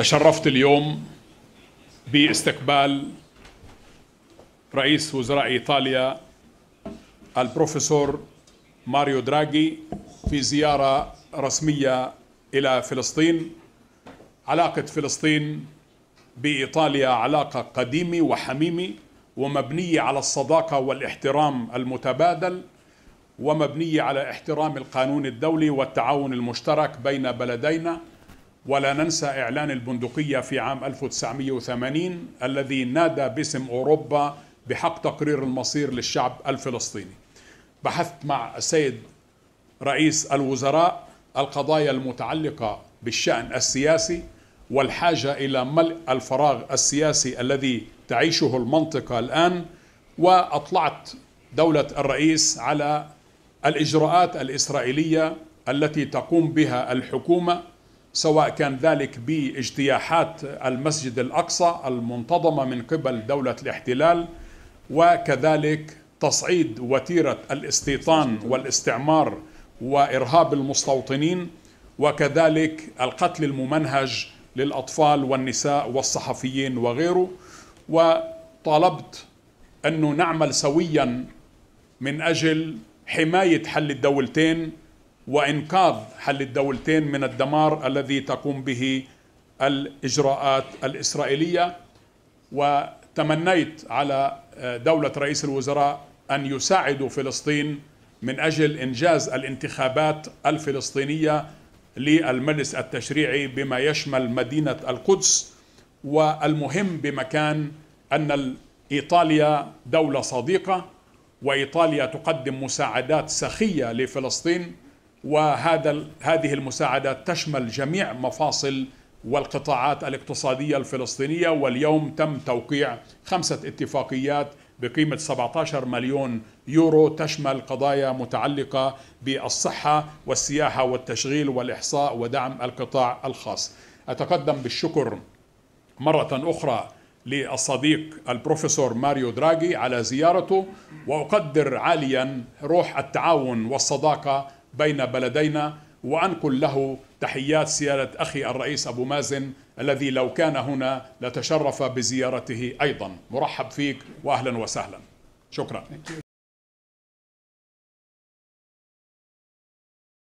تشرفت اليوم باستقبال رئيس وزراء إيطاليا البروفيسور ماريو دراغي في زيارة رسمية إلى فلسطين. علاقة فلسطين بإيطاليا علاقة قديمة وحميمة ومبنية على الصداقة والاحترام المتبادل ومبنية على احترام القانون الدولي والتعاون المشترك بين بلدينا. ولا ننسى إعلان البندقية في عام 1980 الذي نادى باسم أوروبا بحق تقرير المصير للشعب الفلسطيني. بحثت مع السيد رئيس الوزراء القضايا المتعلقة بالشأن السياسي والحاجة إلى ملء الفراغ السياسي الذي تعيشه المنطقة الآن وأطلعت دولة الرئيس على الإجراءات الإسرائيلية التي تقوم بها الحكومة سواء كان ذلك باجتياحات المسجد الأقصى المنتظمة من قبل دولة الاحتلال وكذلك تصعيد وتيرة الاستيطان والاستعمار وإرهاب المستوطنين وكذلك القتل الممنهج للأطفال والنساء والصحفيين وغيره. وطالبت انه نعمل سويا من أجل حماية حل الدولتين وإنقاذ حل الدولتين من الدمار الذي تقوم به الإجراءات الإسرائيلية. وتمنيت على دولة رئيس الوزراء أن يساعدوا فلسطين من أجل إنجاز الانتخابات الفلسطينية للمجلس التشريعي بما يشمل مدينة القدس. والمهم بمكان أن ايطاليا دولة صديقة وإيطاليا تقدم مساعدات سخية لفلسطين وهذا هذه المساعدات تشمل جميع مفاصل والقطاعات الاقتصادية الفلسطينية واليوم تم توقيع خمسة اتفاقيات بقيمة 17 مليون يورو تشمل قضايا متعلقة بالصحة والسياحة والتشغيل والإحصاء ودعم القطاع الخاص. أتقدم بالشكر مرة أخرى للصديق البروفيسور ماريو دراغي على زيارته وأقدر عاليا روح التعاون والصداقة بين بلدينا وأنقل له تحيات سياده أخي الرئيس أبو مازن الذي لو كان هنا لتشرف بزيارته أيضا. مرحب فيك واهلا وسهلا. شكرا.